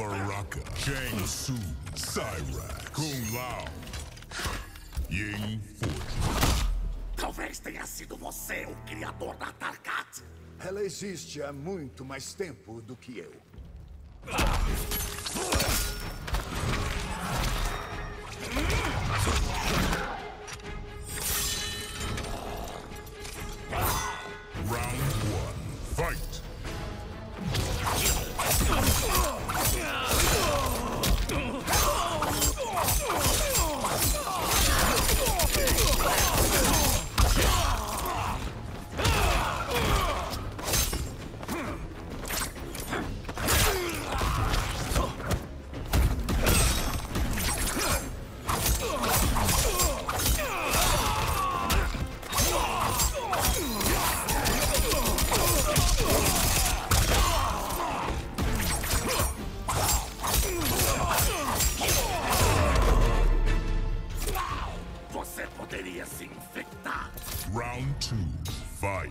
Baraka, Shang Su, Cyrax, Kung Lao, Ying Fortune. Talvez tenha sido você o criador da Tarkat. Ela existe há muito mais tempo do que eu. Ah! Round two, fight.